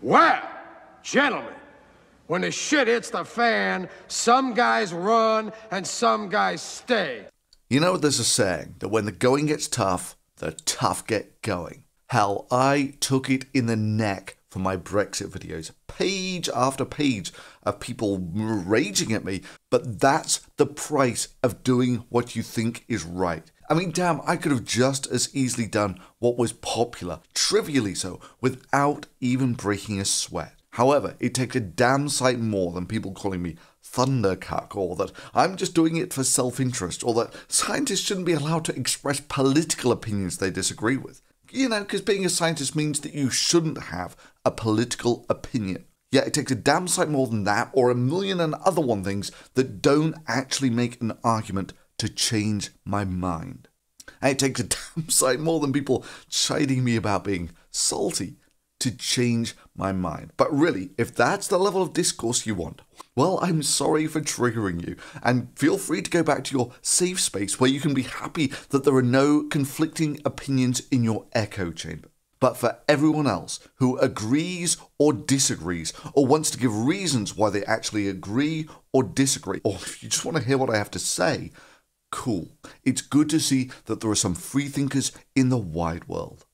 Well, gentlemen, when the shit hits the fan, some guys run and some guys stay. You know, what there's a saying that when the going gets tough, the tough get going. Hell, I took it in the neck for my Brexit videos. Page after page of people raging at me, but that's the price of doing what you think is right. I mean, damn, I could have just as easily done what was popular, trivially so, without even breaking a sweat. However, it takes a damn sight more than people calling me thundercuck, or that I'm just doing it for self interest, or that scientists shouldn't be allowed to express political opinions they disagree with. You know, because being a scientist means that you shouldn't have a political opinion. Yeah, it takes a damn sight more than that, or a million and other one things that don't actually make an argument to change my mind. And it takes a damn sight more than people chiding me about being salty to change my mind. But really, if that's the level of discourse you want, well, I'm sorry for triggering you, and feel free to go back to your safe space where you can be happy that there are no conflicting opinions in your echo chamber. But for everyone else who agrees or disagrees, or wants to give reasons why they actually agree or disagree, or if you just want to hear what I have to say, cool. It's good to see that there are some freethinkers in the wide world.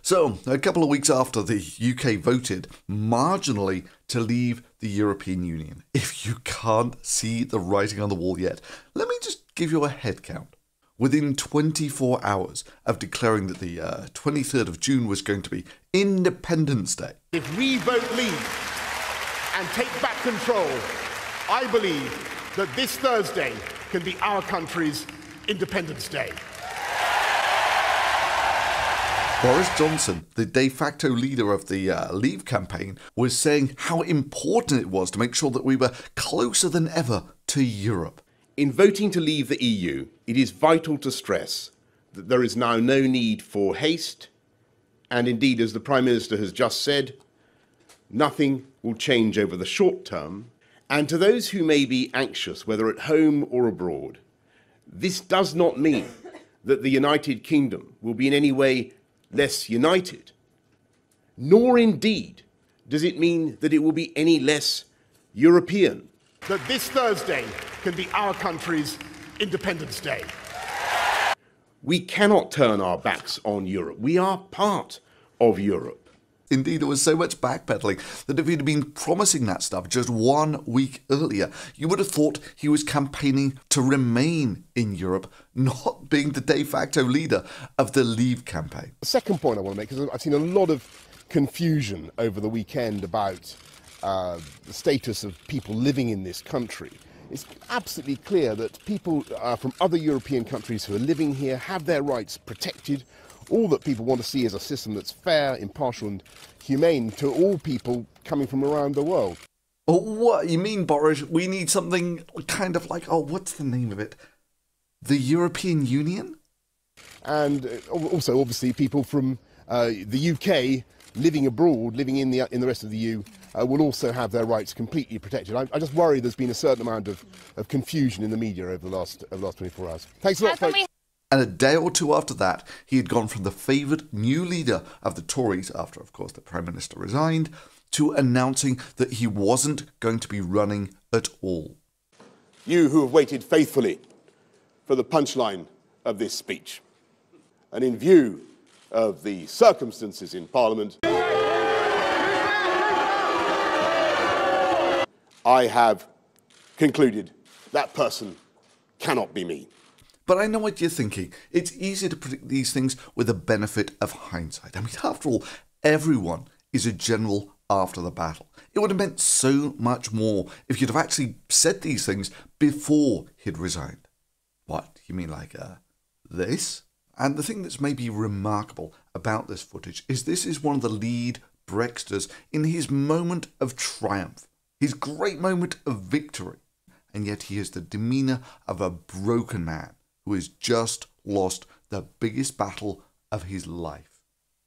So, a couple of weeks after the UK voted marginally to leave the European Union, if you can't see the writing on the wall yet, let me just give you a head count. Within 24 hours of declaring that the uh, 23rd of June was going to be Independence Day. If we vote leave and take back control, I believe that this Thursday can be our country's Independence Day. Boris Johnson, the de facto leader of the uh, Leave campaign, was saying how important it was to make sure that we were closer than ever to Europe. In voting to leave the EU, it is vital to stress that there is now no need for haste, and indeed, as the Prime Minister has just said, nothing will change over the short term. And to those who may be anxious, whether at home or abroad, this does not mean that the United Kingdom will be in any way less united, nor indeed does it mean that it will be any less European. That this Thursday can be our country's Independence Day. We cannot turn our backs on Europe. We are part of Europe. Indeed, there was so much backpedaling that if he'd been promising that stuff just one week earlier, you would have thought he was campaigning to remain in Europe, not being the de facto leader of the Leave campaign. The second point I want to make is I've seen a lot of confusion over the weekend about uh, the status of people living in this country. It's absolutely clear that people uh, from other European countries who are living here have their rights protected all that people want to see is a system that's fair, impartial, and humane to all people coming from around the world. Oh, what you mean, Boris? We need something kind of like oh, what's the name of it? The European Union. And uh, also, obviously, people from uh, the UK living abroad, living in the in the rest of the EU, uh, will also have their rights completely protected. I, I, just worry there's been a certain amount of, of confusion in the media over the last over the last 24 hours. Thanks a lot, folks. And a day or two after that, he had gone from the favoured new leader of the Tories, after, of course, the Prime Minister resigned, to announcing that he wasn't going to be running at all. You who have waited faithfully for the punchline of this speech, and in view of the circumstances in Parliament, I have concluded that person cannot be me. But I know what you're thinking. It's easier to predict these things with the benefit of hindsight. I mean, after all, everyone is a general after the battle. It would have meant so much more if you'd have actually said these things before he'd resigned. What? You mean like uh, this? And the thing that's maybe remarkable about this footage is this is one of the lead Brexiters in his moment of triumph, his great moment of victory. And yet he has the demeanour of a broken man who has just lost the biggest battle of his life.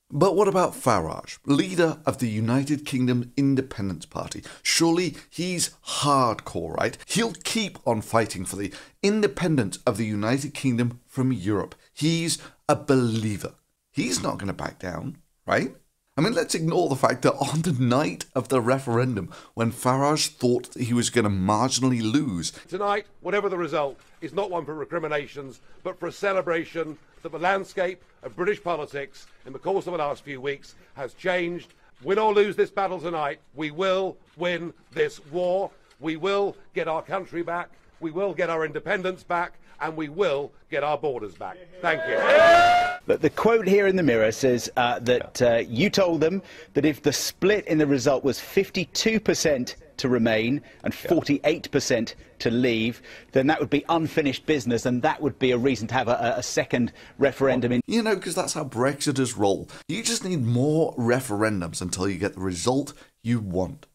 But what about Farage, leader of the United Kingdom Independence Party? Surely he's hardcore, right? He'll keep on fighting for the independence of the United Kingdom from Europe. He's a believer. He's not going to back down, right? I mean, let's ignore the fact that on the night of the referendum, when Farage thought that he was going to marginally lose, Tonight, whatever the result, is not one for recriminations, but for a celebration that the landscape of British politics in the course of the last few weeks has changed. Win or lose this battle tonight, we will win this war. We will get our country back. We will get our independence back. And we will get our borders back. Thank you. But the quote here in the Mirror says uh, that uh, you told them that if the split in the result was 52% to remain and 48% to leave, then that would be unfinished business and that would be a reason to have a, a second referendum in. you know, because that's how Brexiters roll. You just need more referendums until you get the result you want.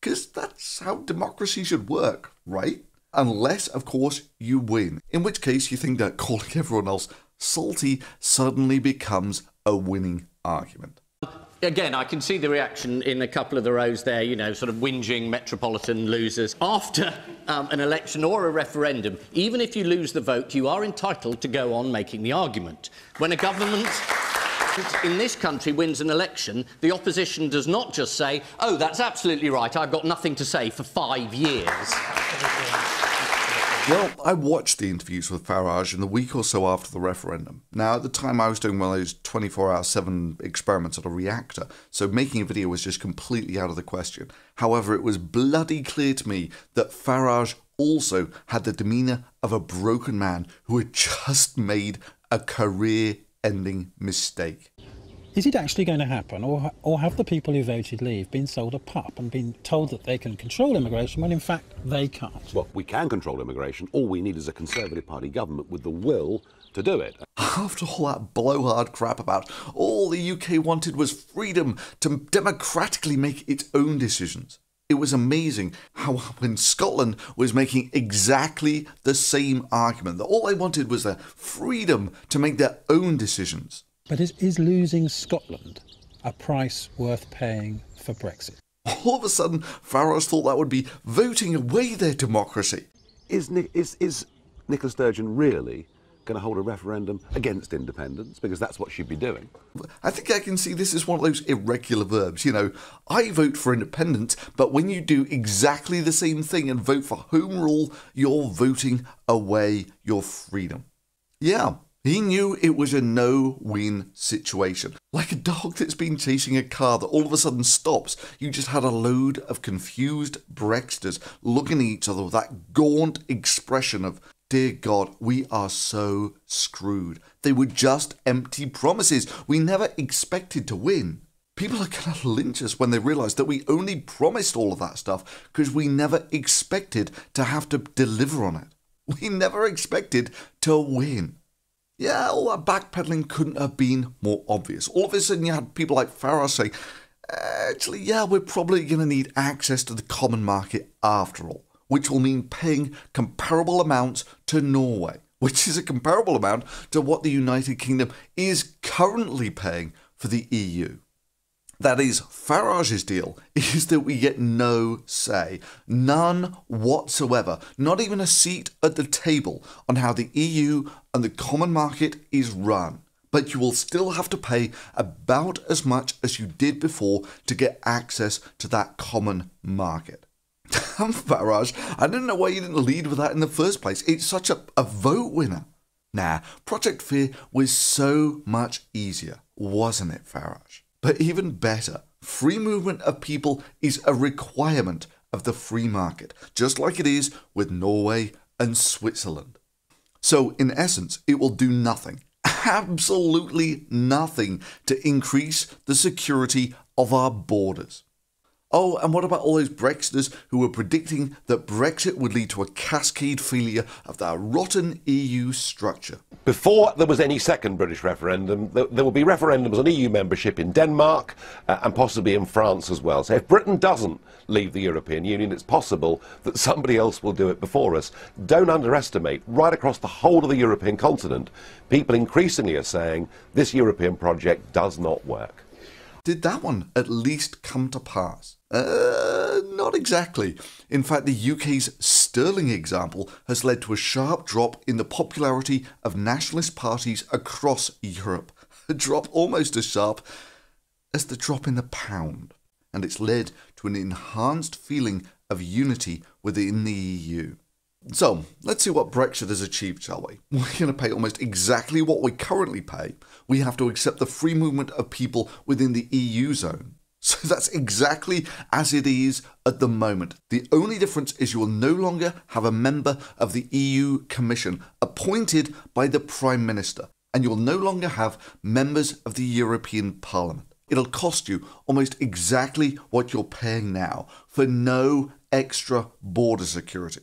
Because that's how democracy should work, right? Unless, of course, you win. In which case, you think that calling everyone else salty suddenly becomes a winning argument. Again, I can see the reaction in a couple of the rows there, you know, sort of whinging metropolitan losers. After um, an election or a referendum, even if you lose the vote, you are entitled to go on making the argument. When a government in this country wins an election, the opposition does not just say, oh, that's absolutely right, I've got nothing to say for five years. Well, I watched the interviews with Farage in the week or so after the referendum. Now, at the time, I was doing one of those 24 hour 7 experiments at a reactor, so making a video was just completely out of the question. However, it was bloody clear to me that Farage also had the demeanour of a broken man who had just made a career ending mistake. Is it actually going to happen, or, or have the people who voted leave been sold a pup and been told that they can control immigration when in fact they can't? Well, we can control immigration. All we need is a Conservative Party government with the will to do it. After all that blowhard crap about all the UK wanted was freedom to democratically make its own decisions. It was amazing how when Scotland was making exactly the same argument, that all they wanted was the freedom to make their own decisions. But is, is losing Scotland a price worth paying for Brexit? All of a sudden, Farage thought that would be voting away their democracy. Is, is, is Nicola Sturgeon really going to hold a referendum against independence? Because that's what she'd be doing. I think I can see this as one of those irregular verbs. You know, I vote for independence, but when you do exactly the same thing and vote for home rule, you're voting away your freedom. Yeah, he knew it was a no win situation. Like a dog that's been chasing a car that all of a sudden stops. You just had a load of confused Brexiters looking at each other with that gaunt expression of, Dear God, we are so screwed. They were just empty promises. We never expected to win. People are going to lynch us when they realise that we only promised all of that stuff because we never expected to have to deliver on it. We never expected to win. Yeah, oh, all that backpedaling couldn't have been more obvious. All of a sudden, you had people like Farage saying, actually, yeah, we're probably going to need access to the common market after all, which will mean paying comparable amounts to Norway, which is a comparable amount to what the United Kingdom is currently paying for the EU. That is, Farage's deal is that we get no say, none whatsoever, not even a seat at the table on how the EU and the common market is run. But you will still have to pay about as much as you did before to get access to that common market. Farage, I don't know why you didn't lead with that in the first place. It's such a, a vote winner. Nah, Project Fear was so much easier, wasn't it, Farage? But even better, free movement of people is a requirement of the free market, just like it is with Norway and Switzerland. So, in essence, it will do nothing, absolutely nothing, to increase the security of our borders. Oh, and what about all those Brexiters who were predicting that Brexit would lead to a cascade failure of that rotten EU structure? Before there was any second British referendum, there, there will be referendums on EU membership in Denmark uh, and possibly in France as well. So if Britain doesn't leave the European Union, it's possible that somebody else will do it before us. Don't underestimate, right across the whole of the European continent, people increasingly are saying this European project does not work. Did that one at least come to pass? Uh, not exactly. In fact, the UK's sterling example has led to a sharp drop in the popularity of nationalist parties across Europe. A drop almost as sharp as the drop in the pound, and it's led to an enhanced feeling of unity within the EU. So, let's see what Brexit has achieved, shall we? We're going to pay almost exactly what we currently pay. We have to accept the free movement of people within the EU zone. So that's exactly as it is at the moment. The only difference is you will no longer have a member of the EU Commission appointed by the Prime Minister, and you will no longer have members of the European Parliament. It'll cost you almost exactly what you're paying now for no extra border security.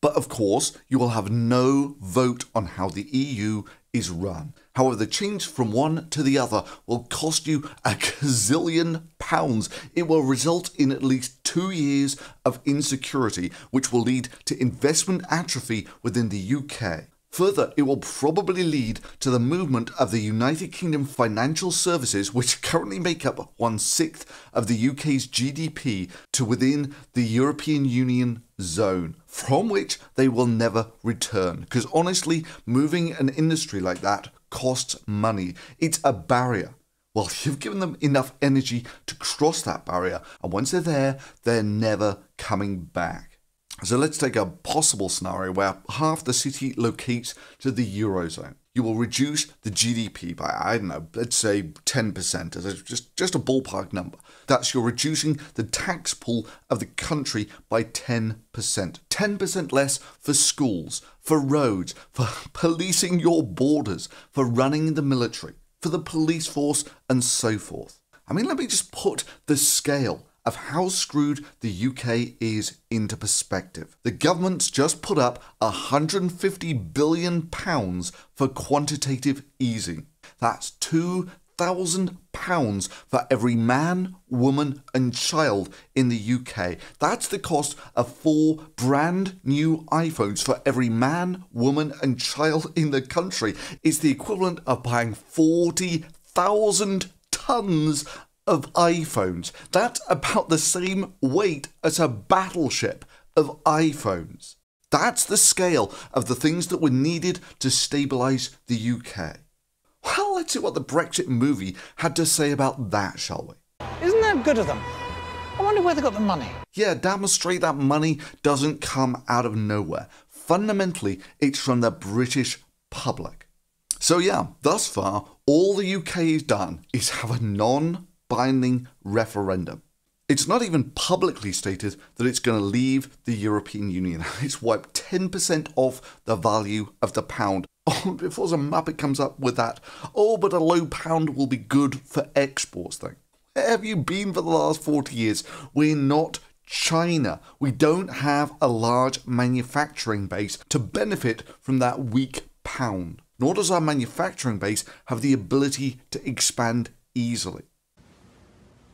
But of course, you will have no vote on how the EU is run. However, the change from one to the other will cost you a gazillion pounds. It will result in at least two years of insecurity, which will lead to investment atrophy within the UK. Further, it will probably lead to the movement of the United Kingdom financial services, which currently make up one sixth of the UK's GDP, to within the European Union zone, from which they will never return. Because honestly, moving an industry like that costs money, it's a barrier. Well, you've given them enough energy to cross that barrier, and once they're there, they're never coming back. So let's take a possible scenario where half the city locates to the Eurozone. You will reduce the GDP by, I don't know, let's say 10%, as just, just a ballpark number. That's you're reducing the tax pool of the country by 10%. 10% less for schools, for roads, for policing your borders, for running the military, for the police force, and so forth. I mean, let me just put the scale of how screwed the UK is into perspective. The government's just put up 150 billion pounds for quantitative easing. That's 2,000 pounds for every man, woman and child in the UK. That's the cost of four brand new iPhones for every man, woman and child in the country. It's the equivalent of buying 40,000 tons of iPhones. That's about the same weight as a battleship of iPhones. That's the scale of the things that were needed to stabilise the UK. Well, let's see what the Brexit movie had to say about that, shall we? Isn't that good of them? I wonder where they got the money. Yeah, damn straight that money doesn't come out of nowhere. Fundamentally, it's from the British public. So, yeah, thus far, all the UK has done is have a non binding referendum. It's not even publicly stated that it's going to leave the European Union. It's wiped 10% off the value of the pound. Oh, before some muppet comes up with that, oh, but a low pound will be good for exports thing. Where have you been for the last 40 years? We're not China. We don't have a large manufacturing base to benefit from that weak pound. Nor does our manufacturing base have the ability to expand easily.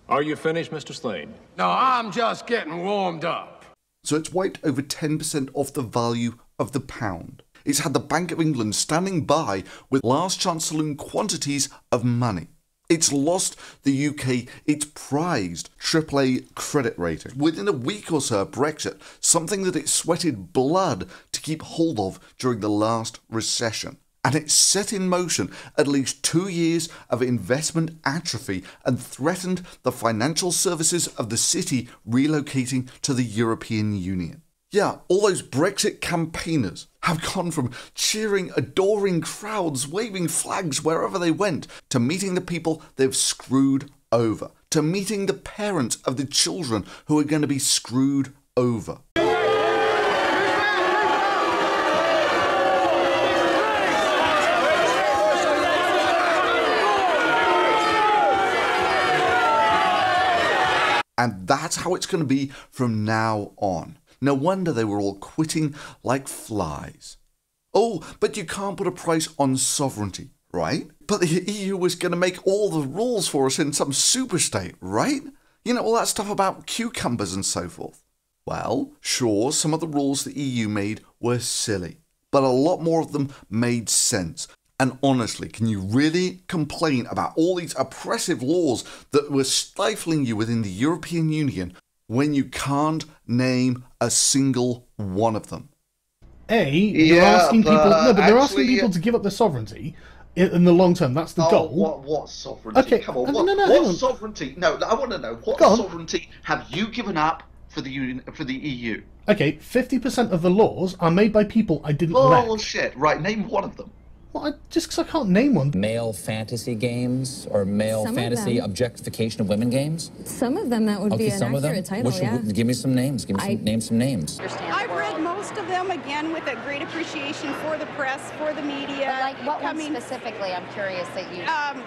Are you finished, Mr. Slade? No, I'm just getting warmed up. So it's wiped over 10% off the value of the pound. It's had the Bank of England standing by with last chance saloon quantities of money. It's lost the UK its prized AAA credit rating within a week or so of Brexit, something that it sweated blood to keep hold of during the last recession and it set in motion at least two years of investment atrophy and threatened the financial services of the city relocating to the European Union. Yeah, all those Brexit campaigners have gone from cheering, adoring crowds, waving flags wherever they went, to meeting the people they've screwed over, to meeting the parents of the children who are going to be screwed over. And that's how it's going to be from now on. No wonder they were all quitting like flies. Oh, but you can't put a price on sovereignty, right? But the EU was going to make all the rules for us in some super state, right? You know, all that stuff about cucumbers and so forth. Well, sure, some of the rules the EU made were silly, but a lot more of them made sense. And honestly, can you really complain about all these oppressive laws that were stifling you within the European Union when you can't name a single one of them? A, they're Yeah, asking people no, but they're asking actually- people to give up their sovereignty, in, in the long term. That's the oh, goal. What, what sovereignty? Okay, Come on. no, what no, no, hang what on. sovereignty? No, I want to know what Go on. sovereignty have you given up for the union, for the EU? Okay, fifty percent of the laws are made by people I didn't elect. Bullshit. Right, name one of them. Well, I, just because I can't name one. Male fantasy games or male Some fantasy them. objectification of women games? Some of them that would okay, be an some of them. accurate title, Which- yeah. Give me some names. Give me some, I- name some names. I've read most of them again with a great appreciation for the press, for the media. But like what one coming, specifically? I'm curious that you. Um,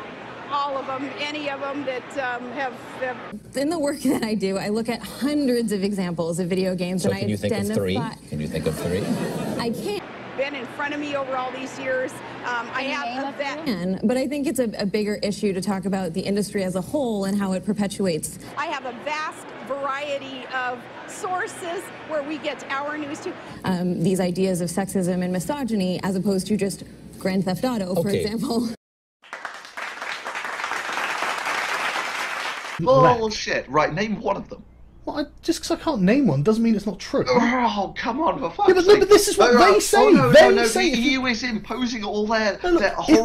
all of them, any of them that um, have, have In the work that I do, I look at hundreds of examples of video games So and can I you think of three? Can you think of three? I can't. Been in front of me over all these years. Um, I have a vet. can, But I think it's a, a bigger issue to talk about the industry as a whole and how it perpetuates. I have a vast variety of sources where we get our news to. um, these ideas of sexism and misogyny as opposed to just Grand Theft Auto, for Okay. example. Bullshit. Right, name one of them. Well, I, just because I can't name one doesn't mean it's not true. Oh, come on, for fuck's Yeah, but no, sake. but this is what oh, oh, oh, No, no, they say. Oh, no, They no, no, say the EU is imposing all their, look, their if you-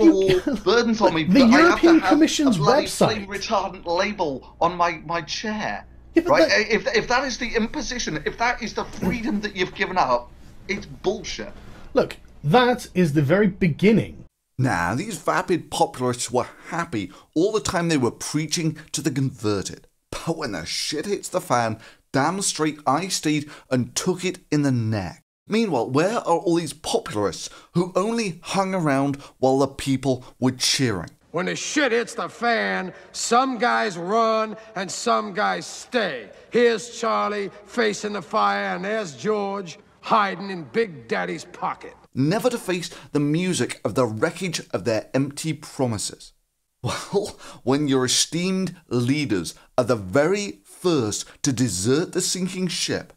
horrible burdens on me. The but I have European to have Commission's a website- flame retardant label on my, my chair. Yeah, right? that- If, if that is the imposition, if that is the freedom that you've given up, it's bullshit. Look, that is the very beginning. Nah, these vapid populists were happy all the time they were preaching to the converted. But when the shit hits the fan, damn straight I stayed and took it in the neck. Meanwhile, where are all these popularists who only hung around while the people were cheering? When the shit hits the fan, some guys run and some guys stay. Here's Charlie facing the fire, and there's George hiding in Big Daddy's pocket. never to face the music of the wreckage of their empty promises. Well, when your esteemed leaders are the very first to desert the sinking ship,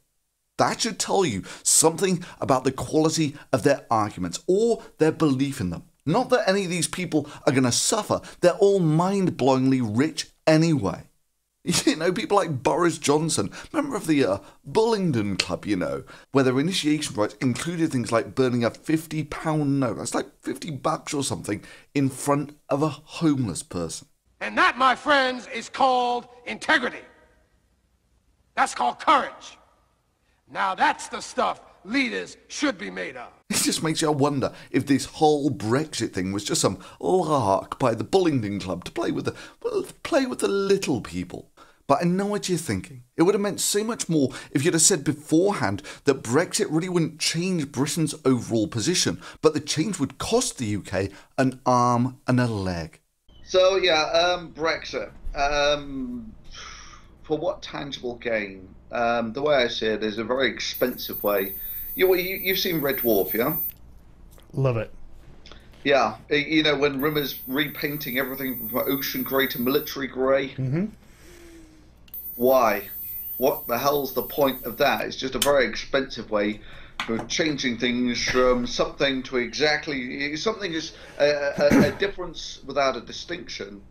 that should tell you something about the quality of their arguments or their belief in them. Not that any of these people are going to suffer, they're all mind blowingly rich anyway. You know, people like Boris Johnson, member of the uh, Bullingdon Club, you know, where their initiation rites included things like burning a £50 note, that's like 50 bucks or something, in front of a homeless person. And that, my friends, is called integrity. That's called courage. Now that's the stuff leaders should be made of. It just makes you wonder if this whole Brexit thing was just some lark by the Bullingdon Club to play with the well, play with the little people. But I know what you're thinking. It would have meant so much more if you'd have said beforehand that Brexit really wouldn't change Britain's overall position, but the change would cost the UK an arm and a leg. So yeah, um, Brexit. Um, for what tangible gain? Um, the way I see it is a very expensive way. You, you you've seen Red Dwarf, yeah? Love it. Yeah, you know when Rimmer's repainting everything from ocean grey to military grey. Mm-hmm. Why? What the hell's the point of that? It's just a very expensive way of changing things from something to exactly something is a, a, a difference without a distinction,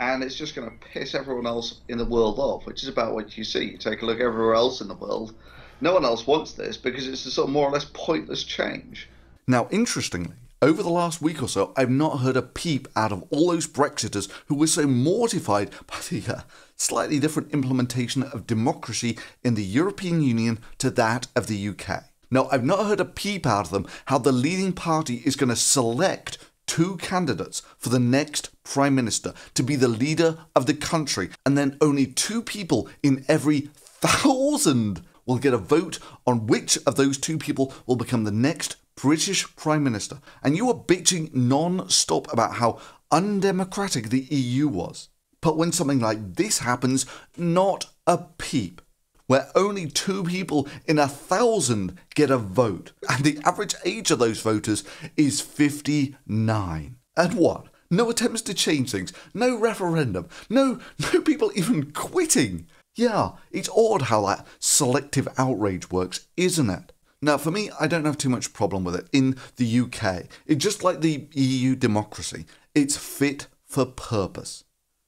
and it's just going to piss everyone else in the world off, which is about what you see. You take a look everywhere else in the world. No one else wants this because it's a sort of more or less pointless change. Now, interestingly, over the last week or so, I've not heard a peep out of all those Brexiters who were so mortified by the uh, slightly different implementation of democracy in the European Union to that of the UK. Now, I've not heard a peep out of them how the leading party is going to select two candidates for the next Prime Minister to be the leader of the country, and then only two people in every thousand will get a vote on which of those two people will become the next British Prime Minister. And you were bitching non stop about how undemocratic the EU was. But when something like this happens, not a peep. Where only two people in a thousand get a vote, and the average age of those voters is 59. And what? No attempts to change things, no referendum, no no people even quitting. Yeah, it's odd how that selective outrage works, isn't it? Now, for me, I don't have too much problem with it. In the UK, it's just like the EU democracy, it's fit for purpose.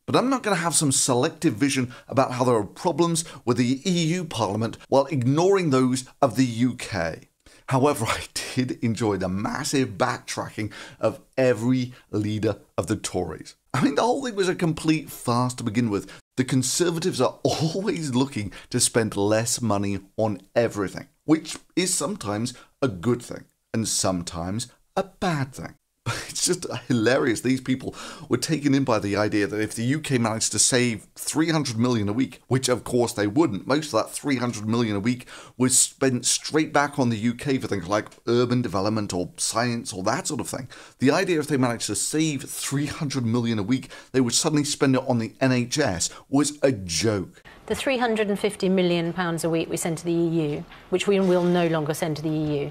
But I'm not going to have some selective vision about how there are problems with the EU Parliament while ignoring those of the UK. However, I did enjoy the massive backtracking of every leader of the Tories. I mean, the whole thing was a complete farce to begin with. The Conservatives are always looking to spend less money on everything, which is sometimes a good thing and sometimes a bad thing. It's just hilarious. These people were taken in by the idea that if the UK managed to save 300 million a week, which of course they wouldn't, most of that 300 million a week was spent straight back on the UK for things like urban development or science or that sort of thing. The idea if they managed to save 300 million a week, they would suddenly spend it on the NHS was a joke. The 350 million pounds a week we send to the EU, which we will no longer send to the EU,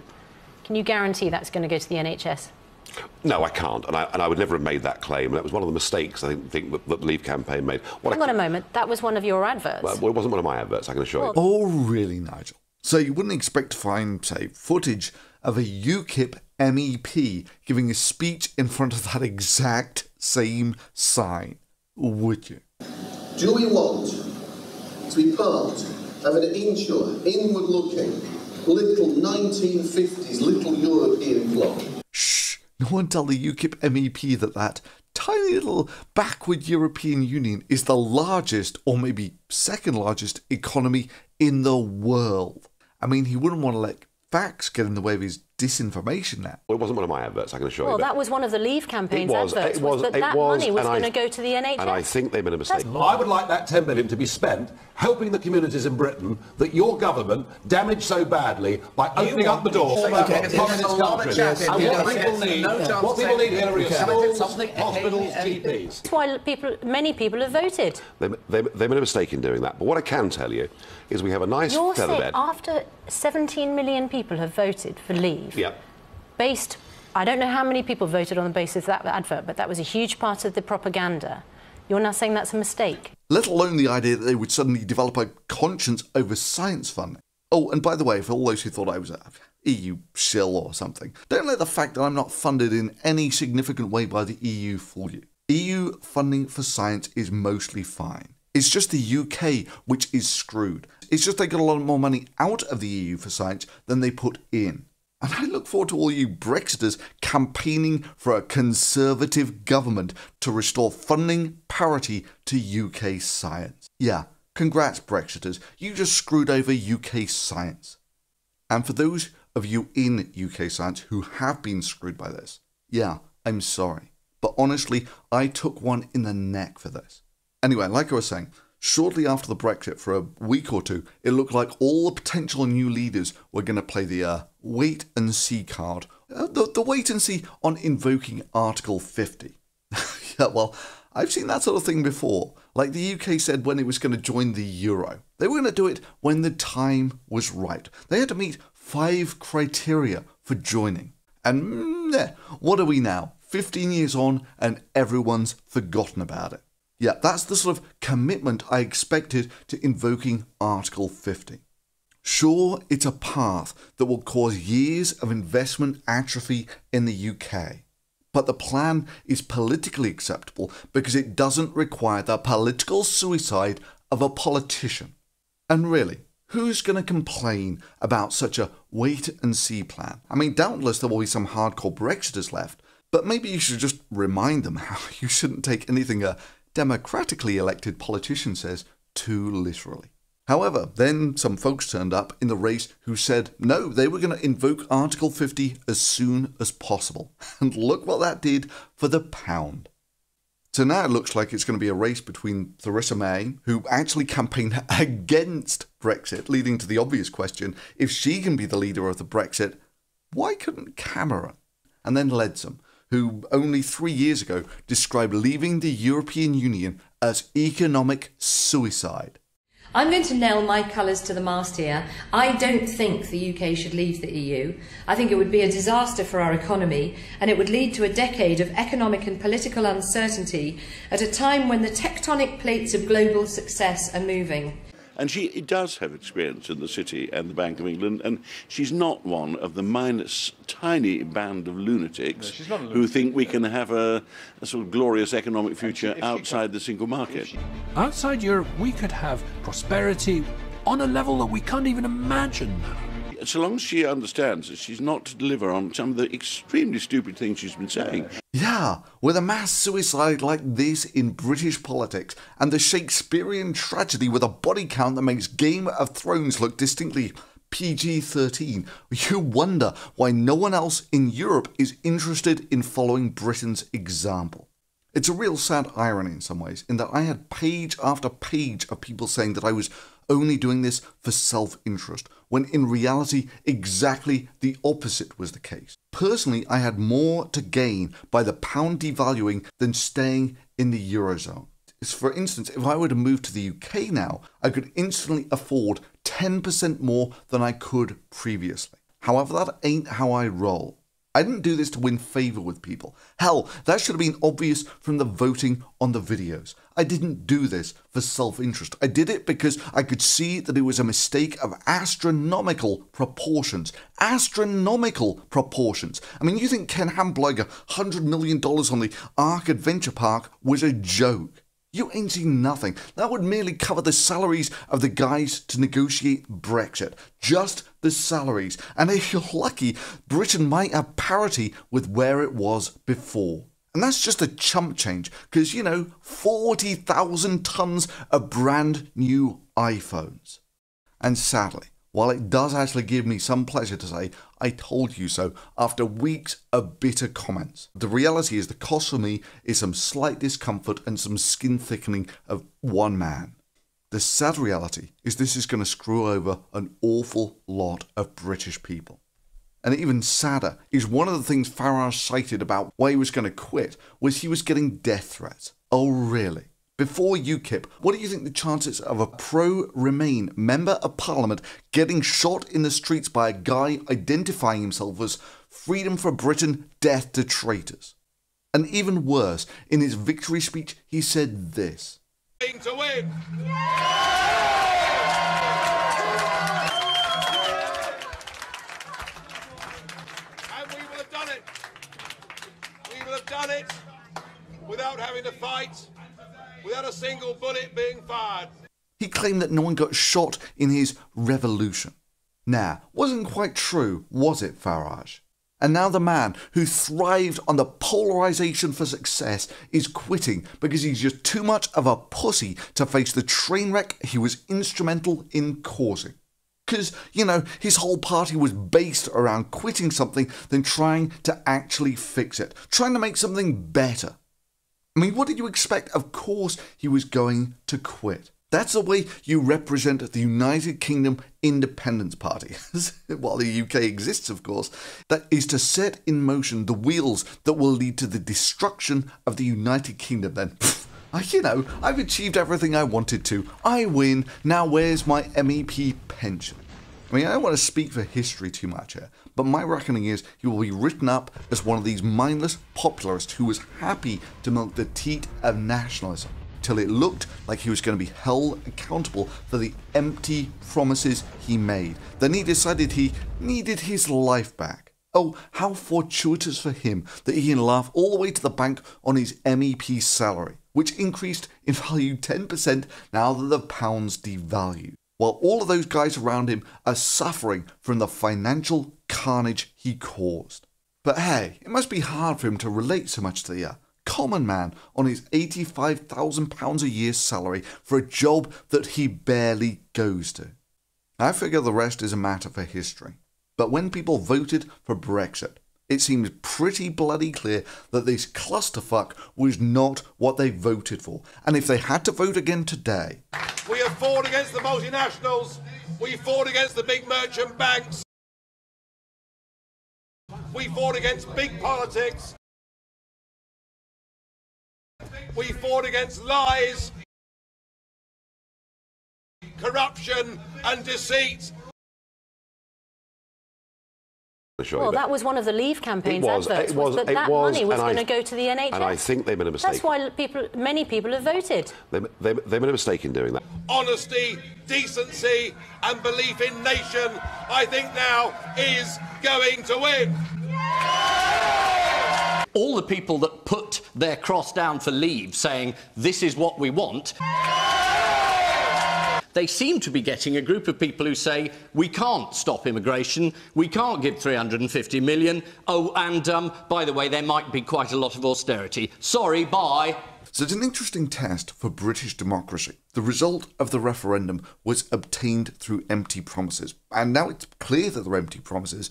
can you guarantee that's going to go to the NHS? No, I can't, and I, and I would never have made that claim. That was one of the mistakes I think, think that, that the Leave campaign made. What Hang I, on a moment, that was one of your adverts. well, it wasn't one of my adverts, I can assure you. Oh, really, Nigel? So you wouldn't expect to find, say, footage of a UKIP MEP giving a speech in front of that exact same sign, would you? Do we want to be part of an insular, inward looking, little 1950s little European bloc? No one tell the UKIP MEP that that tiny little backward European Union is the largest, or maybe second largest, economy in the world. I mean, he wouldn't want to let facts get in the way of his disinformation now. Well, it wasn't one of my adverts, I can assure Well, you. Well, that was one of the Leave campaign's it was, adverts, it was, that it that was, money was going to go to the NHS. And I think they made a mistake. I would like that 10 million to be spent helping the communities in Britain that your government damaged so badly by opening up the door for Okay, the there's communist a lot countries. in And here. what people need, No chance what people need here are Okay. schools, Something- hospitals, Amy, GPs. That's why people, many people have voted. They, they, they made a mistake in doing that. But what I can tell you is we have a nice You're feather saying bed. after 17 million people have voted for Leave, Yeah. based, I don't know how many people voted on the basis of that advert, but that was a huge part of the propaganda. You're now saying that's a mistake. Let alone the idea that they would suddenly develop a conscience over science funding. Oh, and by the way, for all those who thought I was a EU shill or something, don't let the fact that I'm not funded in any significant way by the EU fool you. EU funding for science is mostly fine. It's just the UK which is screwed. It's just they get a lot more money out of the EU for science than they put in. And I look forward to all you Brexiters campaigning for a conservative government to restore funding parity to UK science. Yeah, congrats, Brexiters. You just screwed over UK science. And for those of you in UK science who have been screwed by this, yeah, I'm sorry. But honestly, I took one in the neck for this. Anyway, like I was saying, shortly after the Brexit, for a week or two, it looked like all the potential new leaders were going to play the uh, wait and see card. Uh, the, the wait and see on invoking Article 50. yeah, well, I've seen that sort of thing before. Like the UK said when it was going to join the euro, they were going to do it when the time was right. They had to meet five criteria for joining. And mm, what are we now? 15 years on, and everyone's forgotten about it. Yeah, that's the sort of commitment I expected to invoking Article 50. Sure, it's a path that will cause years of investment atrophy in the UK. But the plan is politically acceptable because it doesn't require the political suicide of a politician. And really, who's going to complain about such a wait and see plan? I mean, doubtless there will be some hardcore Brexiters left, but maybe you should just remind them how you shouldn't take anything a democratically elected politician says too literally. However, then some folks turned up in the race who said no, they were going to invoke Article 50 as soon as possible. And look what that did for the pound. So now it looks like it's going to be a race between Theresa May, who actually campaigned against Brexit, leading to the obvious question if she can be the leader of the Brexit, why couldn't Cameron? And then Leadsom, who only three years ago described leaving the European Union as economic suicide. I'm going to nail my colours to the mast here. I don't think the UK should leave the EU. I think it would be a disaster for our economy and it would lead to a decade of economic and political uncertainty at a time when the tectonic plates of global success are moving. And she does have experience in the City and the Bank of England, and she's not one of the minus, tiny band of lunatics she's not a who think we can have a, a sort of glorious economic future outside the single market. Outside Europe, we could have prosperity on a level that we can't even imagine now. So long as she understands that she's not to deliver on some of the extremely stupid things she's been saying. Yeah, with a mass suicide like this in British politics, and the Shakespearean tragedy with a body count that makes Game of Thrones look distinctly PG 13, you wonder why no one else in Europe is interested in following Britain's example. It's a real sad irony in some ways, in that I had page after page of people saying that I was only doing this for self interest, when in reality, exactly the opposite was the case. Personally, I had more to gain by the pound devaluing than staying in the Eurozone. For instance, if I were to move to the UK now, I could instantly afford 10% more than I could previously. However, that ain't how I roll. I didn't do this to win favour with people. Hell, that should have been obvious from the voting on the videos. I didn't do this for self interest. I did it because I could see that it was a mistake of astronomical proportions. Astronomical proportions. I mean, you think Ken Hamburger $100 million on the Ark Adventure Park was a joke. You ain't seen nothing. That would merely cover the salaries of the guys to negotiate Brexit. Just the salaries. And if you're lucky, Britain might have parity with where it was before. And that's just a chump change, because, you know, 40,000 tons of brand new iPhones. And sadly, while it does actually give me some pleasure to say, I told you so, after weeks of bitter comments, the reality is the cost for me is some slight discomfort and some skin thickening of one man. The sad reality is this is going to screw over an awful lot of British people. And even sadder is one of the things Farage cited about why he was going to quit was he was getting death threats. Oh, really? Before UKIP, what do you think the chances of a pro Remain member of parliament getting shot in the streets by a guy identifying himself as Freedom for Britain, Death to Traitors? And even worse, in his victory speech, he said this. To win. And we will have done it. We will have done it without having to fight, without a single bullet being fired. He claimed that no one got shot in his revolution. Nah, wasn't quite true, was it, Farage? And now the man who thrived on the polarisation for success is quitting because he's just too much of a pussy to face the train wreck he was instrumental in causing. Because, you know, his whole party was based around quitting something than trying to actually fix it, trying to make something better. I mean, what did you expect? Of course, he was going to quit. That's the way you represent the United Kingdom Independence Party. While the UK exists, of course, that is to set in motion the wheels that will lead to the destruction of the United Kingdom. Then, you know, I've achieved everything I wanted to. I win. Now, where's my MEP pension? I mean, I don't want to speak for history too much here, but my reckoning is he will be written up as one of these mindless popularists who was happy to milk the teat of nationalism till it looked like he was going to be held accountable for the empty promises he made. Then he decided he needed his life back. Oh, how fortuitous for him that he can laugh all the way to the bank on his MEP salary, which increased in value 10% now that the pound's devalued. While all of those guys around him are suffering from the financial carnage he caused. But hey, it must be hard for him to relate so much to the uh, common man on his £85,000 a year salary for a job that he barely goes to. I figure the rest is a matter for history. But when people voted for Brexit, it seems pretty bloody clear that this clusterfuck was not what they voted for. And if they had to vote again today, fought against the multinationals. We fought against the big merchant banks. We fought against big politics. We fought against lies, corruption, and deceit. Sure, Well, but that was one of the Leave campaign's It was, adverts, it was, that that was, money was going to go to the NHS. And I think they made a mistake. That's why people, many people have voted. They, they, they made a mistake in doing that. Honesty, decency, and belief in nation, I think now is going to win. All the people that put their cross down for leave saying, this is what we want, they seem to be getting a group of people who say, we can't stop immigration, we can't give 350 million, oh, and um, by the way, there might be quite a lot of austerity. Sorry, bye. So it's an interesting test for British democracy. The result of the referendum was obtained through empty promises. And now it's clear that they're empty promises.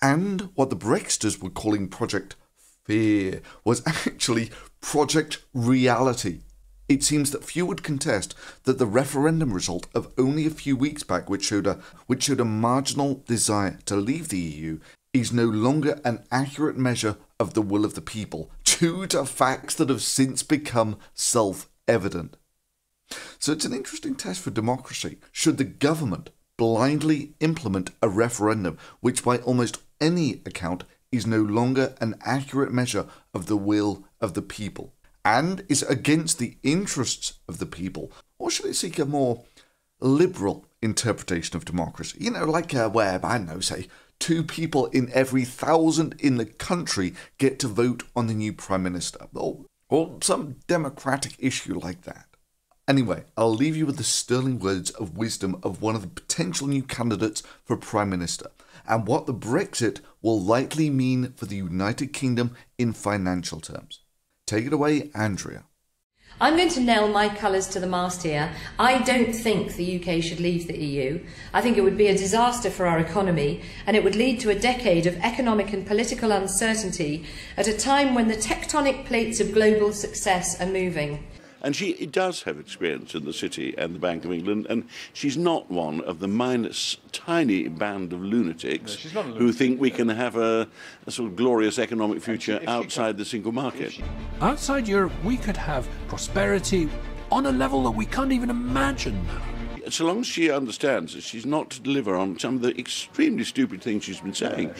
And what the Brexiters were calling Project Fear was actually Project Reality. It seems that few would contest that the referendum result of only a few weeks back, which showed a, which showed a marginal desire to leave the EU, is no longer an accurate measure of the will of the people, due to facts that have since become self evident. So it's an interesting test for democracy. Should the government blindly implement a referendum which, by almost any account, is no longer an accurate measure of the will of the people and is against the interests of the people? Or should it seek a more liberal interpretation of democracy? You know, like uh, where, I know, say, two people in every thousand in the country get to vote on the new prime minister, or, or some democratic issue like that. Anyway, I'll leave you with the sterling words of wisdom of one of the potential new candidates for prime minister, and what the Brexit will likely mean for the United Kingdom in financial terms. Take it away, Andrea. I'm going to nail my colours to the mast here. I don't think the UK should leave the EU. I think it would be a disaster for our economy and it would lead to a decade of economic and political uncertainty at a time when the tectonic plates of global success are moving. And she does have experience in the City and the Bank of England, and she's not one of the minus tiny band of lunatics No, who think we can have a, a sort of glorious economic future outside the single market. Outside Europe, we could have prosperity on a level that we can't even imagine now. So long as she understands that she's not to deliver on some of the extremely stupid things she's been saying,